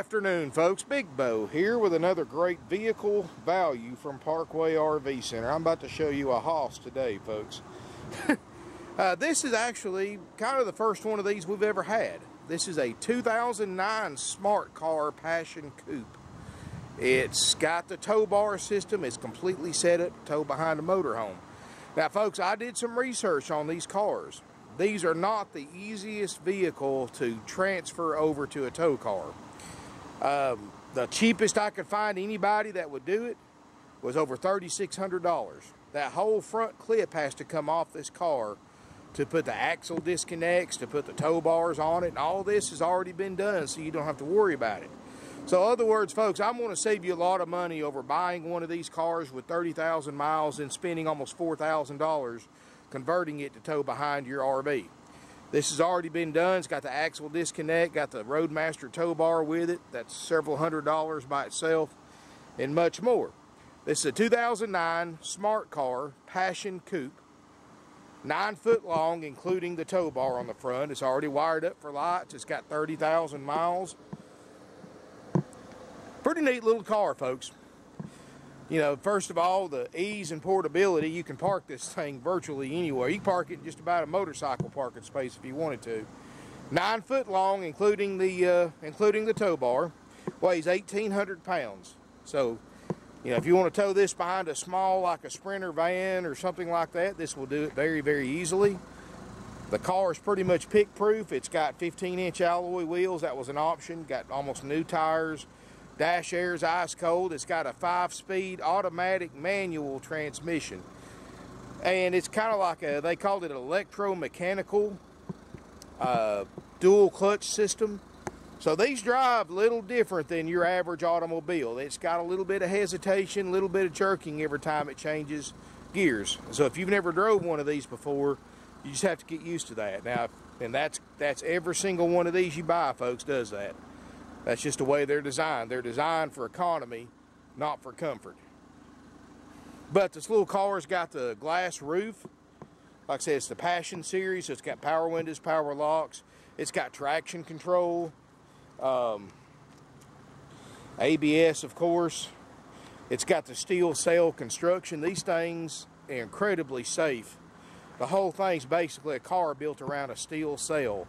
afternoon, folks. Big Bo here with another great vehicle value from Parkway RV Center. I'm about to show you a Hoss today, folks. uh, this is actually kind of the first one of these we've ever had. This is a 2009 Smart Car Passion Coupe. It's got the tow bar system. It's completely set up to tow behind a motorhome. Now, folks, I did some research on these cars. These are not the easiest vehicle to transfer over to a tow car. Um, the cheapest I could find anybody that would do it was over $3,600. That whole front clip has to come off this car to put the axle disconnects, to put the tow bars on it, and all this has already been done so you don't have to worry about it. So other words, folks, I'm going to save you a lot of money over buying one of these cars with 30,000 miles and spending almost $4,000 converting it to tow behind your RV. This has already been done. It's got the axle disconnect, got the Roadmaster tow bar with it. That's several hundred dollars by itself and much more. This is a 2009 Smart Car Passion Coupe. Nine foot long, including the tow bar on the front. It's already wired up for lights. It's got 30,000 miles. Pretty neat little car, folks you know, first of all, the ease and portability, you can park this thing virtually anywhere. You park it in just about a motorcycle parking space if you wanted to. Nine foot long, including the uh, including the tow bar, weighs 1,800 pounds. So, you know, if you want to tow this behind a small, like a Sprinter van or something like that, this will do it very, very easily. The car is pretty much pick proof. It's got 15 inch alloy wheels. That was an option. Got almost new tires. Dash Air's ice cold. It's got a five-speed automatic manual transmission. And it's kind of like a, they called it electromechanical uh, dual clutch system. So these drive a little different than your average automobile. It's got a little bit of hesitation, a little bit of jerking every time it changes gears. So if you've never drove one of these before, you just have to get used to that. Now, and that's that's every single one of these you buy, folks, does that. That's just the way they're designed. They're designed for economy, not for comfort. But this little car's got the glass roof. Like I said, it's the Passion series. It's got power windows, power locks. It's got traction control. Um, ABS, of course. It's got the steel cell construction. These things are incredibly safe. The whole thing's basically a car built around a steel cell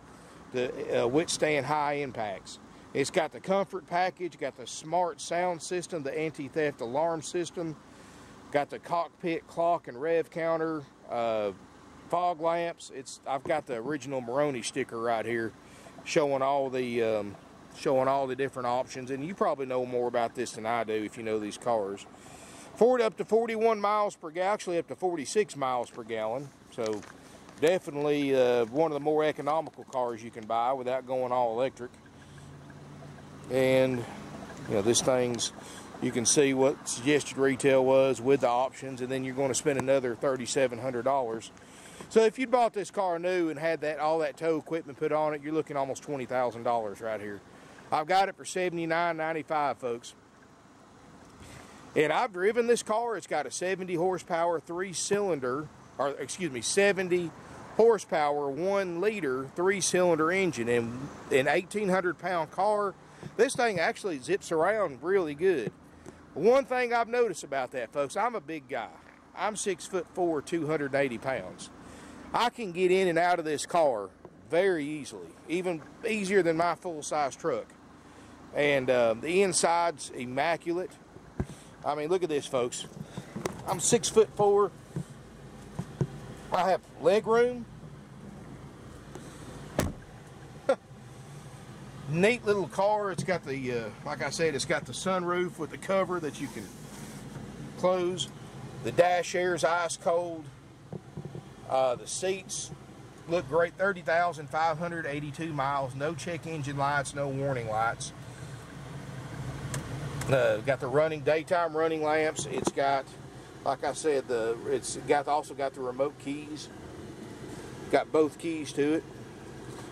to uh, withstand high impacts. It's got the comfort package, got the smart sound system, the anti-theft alarm system, got the cockpit clock and rev counter, uh, fog lamps. It's I've got the original Monroney sticker right here, showing all the um, showing all the different options. And you probably know more about this than I do if you know these cars. Ford up to 41 miles per gallon, actually up to 46 miles per gallon. So definitely uh, one of the more economical cars you can buy without going all electric and you know this thing's you can see what suggested retail was with the options and then you're going to spend another $3,700 so if you bought this car new and had that all that tow equipment put on it you're looking almost $20,000 right here. I've got it for $79.95 folks. And I've driven this car. It's got a 70 horsepower three cylinder or excuse me 70 horsepower one liter three cylinder engine and an 1800 pound car this thing actually zips around really good. One thing I've noticed about that, folks, I'm a big guy. I'm six foot four, 280 pounds. I can get in and out of this car very easily, even easier than my full-size truck. And um, the inside's immaculate. I mean, look at this, folks. I'm six foot four. I have leg room. Neat little car. It's got the, uh, like I said, it's got the sunroof with the cover that you can close. The dash air is ice cold. Uh, the seats look great. 30,582 miles. No check engine lights, no warning lights. Uh, got the running daytime running lamps. It's got, like I said, the it's got also got the remote keys. Got both keys to it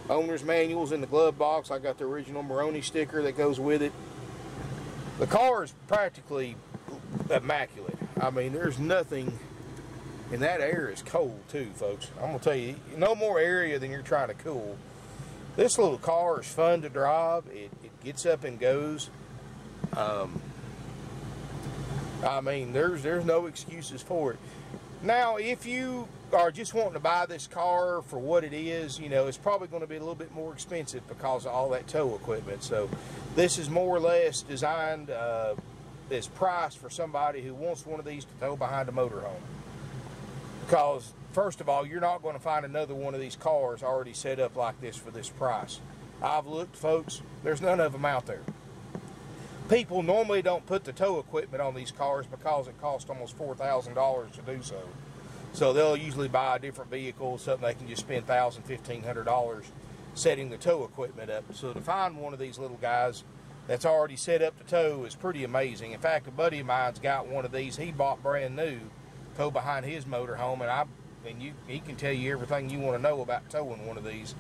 owner's manuals in the glove box. I got the original Monroney sticker that goes with it. The car is practically immaculate. I mean, there's nothing, and that air is cold too, folks. I'm gonna tell you, no more area than you're trying to cool. This little car is fun to drive. It, it gets up and goes. Um, I mean, there's there's no excuses for it. Now, if you are just wanting to buy this car for what it is, you know, it's probably going to be a little bit more expensive because of all that tow equipment. So, this is more or less designed uh, as price for somebody who wants one of these to tow behind a motorhome. Because, first of all, you're not going to find another one of these cars already set up like this for this price. I've looked, folks, there's none of them out there people normally don't put the tow equipment on these cars because it costs almost $4,000 to do so. So they'll usually buy a different vehicle, something they can just spend $1,000, $1,500 setting the tow equipment up. So to find one of these little guys that's already set up to tow is pretty amazing. In fact, a buddy of mine's got one of these. He bought brand new, tow behind his motorhome, and I and you he can tell you everything you want to know about towing one of these.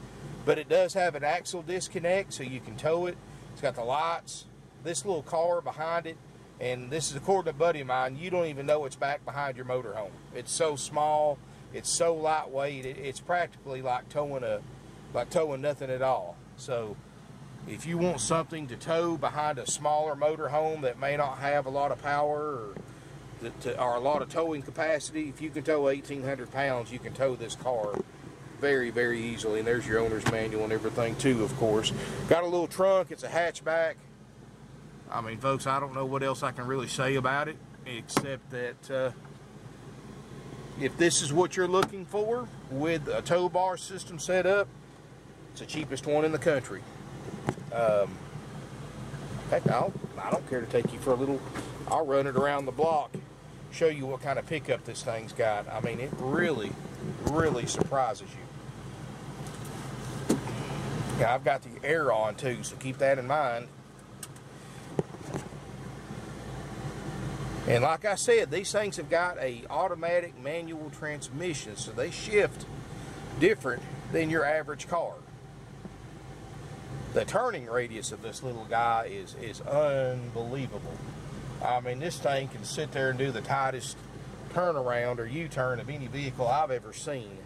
But it does have an axle disconnect, so you can tow it. It's got the lights, this little car behind it, and this is according to a buddy of mine, you don't even know it's back behind your motorhome. It's so small, it's so lightweight, it, it's practically like towing a, like towing nothing at all. So if you want something to tow behind a smaller motorhome that may not have a lot of power or, to, or a lot of towing capacity, if you can tow 1,800 pounds, you can tow this car very, very easily. And there's your owner's manual and everything too, of course. Got a little trunk, it's a hatchback. I mean, folks, I don't know what else I can really say about it, except that uh, if this is what you're looking for with a tow bar system set up, it's the cheapest one in the country. Um, heck, I'll, I don't care to take you for a little, I'll run it around the block, show you what kind of pickup this thing's got. I mean, it really, really surprises you. Yeah, I've got the air on too, so keep that in mind. And like I said, these things have got a automatic manual transmission, so they shift different than your average car. The turning radius of this little guy is, is unbelievable. I mean, this thing can sit there and do the tightest turnaround or U-turn of any vehicle I've ever seen.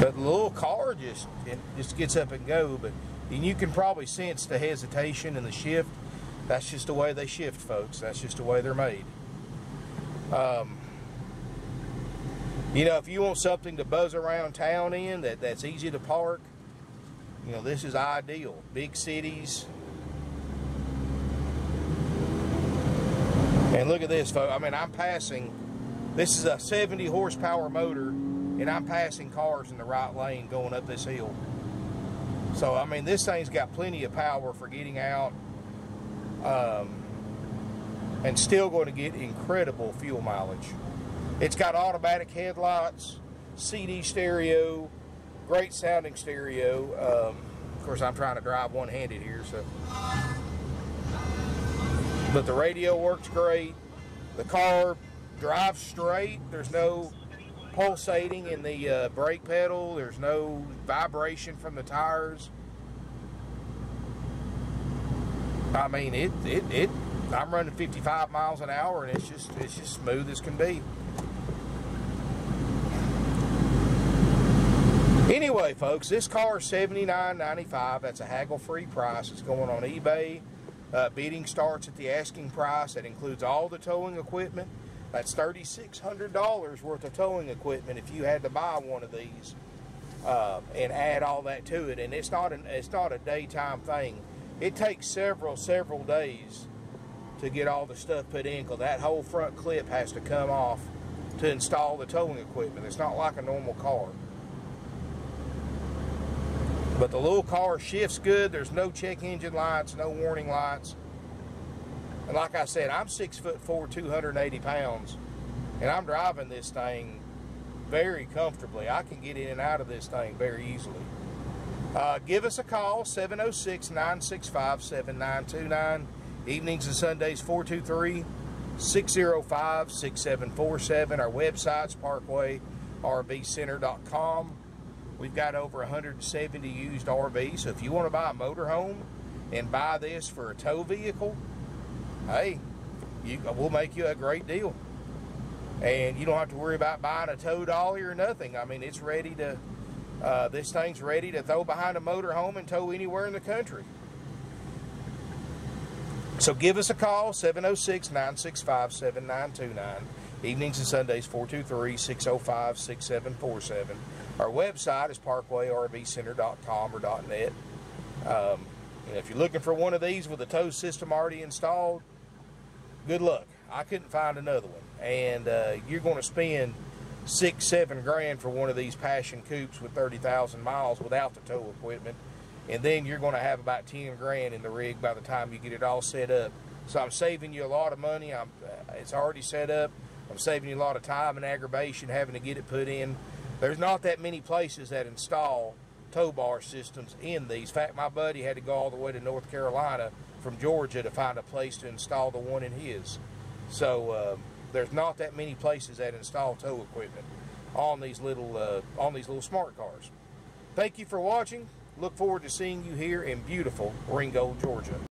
But the little car just just gets up and go. But and you can probably sense the hesitation and the shift. That's just the way they shift, folks. That's just the way they're made. Um, you know, if you want something to buzz around town in that, that's easy to park, you know, this is ideal. Big cities. And look at this, folks. I mean, I'm passing, this is a 70 horsepower motor, and I'm passing cars in the right lane going up this hill. So, I mean, this thing's got plenty of power for getting out um, and still going to get incredible fuel mileage. It's got automatic headlights, CD stereo, great sounding stereo. Um, of course, I'm trying to drive one-handed here, so. But the radio works great. The car drives straight. There's no pulsating in the uh, brake pedal. There's no vibration from the tires. I mean, it, it, it, I'm running 55 miles an hour and it's just, it's just smooth as can be. Anyway, folks, this car is $79.95. That's a haggle-free price. It's going on eBay. Uh, bidding starts at the asking price. That includes all the towing equipment. That's $3,600 worth of towing equipment if you had to buy one of these uh, and add all that to it. And it's not an it's not a daytime thing. It takes several several days to get all the stuff put in because that whole front clip has to come off to install the towing equipment. It's not like a normal car. But the little car shifts good. There's no check engine lights, no warning lights. And like I said, I'm six foot four, 280 pounds, and I'm driving this thing very comfortably. I can get in and out of this thing very easily. Uh, give us a call, 706-965-7929. Evenings and Sundays, 423-605-6747. Our website's parkway.rvcenter.com. We've got over 170 used RVs, so if you want to buy a motorhome and buy this for a tow vehicle, hey, you, we'll make you a great deal. and you don't have to worry about buying a tow dolly or nothing. I mean, it's ready to. Uh, this thing's ready to throw behind a motorhome and tow anywhere in the country. So give us a call, 706 965 7929. Evenings and Sundays, 423 605 6747. Our website is parkwayrvcenter.com or .net. Um, and if you're looking for one of these with a tow system already installed, good luck. I couldn't find another one. And uh, you're going to spend six, seven grand for one of these Passion coupes with 30,000 miles without the tow equipment. And then you're going to have about 10 grand in the rig by the time you get it all set up. So I'm saving you a lot of money. I'm, uh, it's already set up. I'm saving you a lot of time and aggravation having to get it put in. There's not that many places that install tow bar systems in these. In fact, my buddy had to go all the way to North Carolina from Georgia to find a place to install the one in his. So uh, there's not that many places that install tow equipment on these little uh, on these little smart cars. Thank you for watching. Look forward to seeing you here in beautiful Ringgold, Georgia.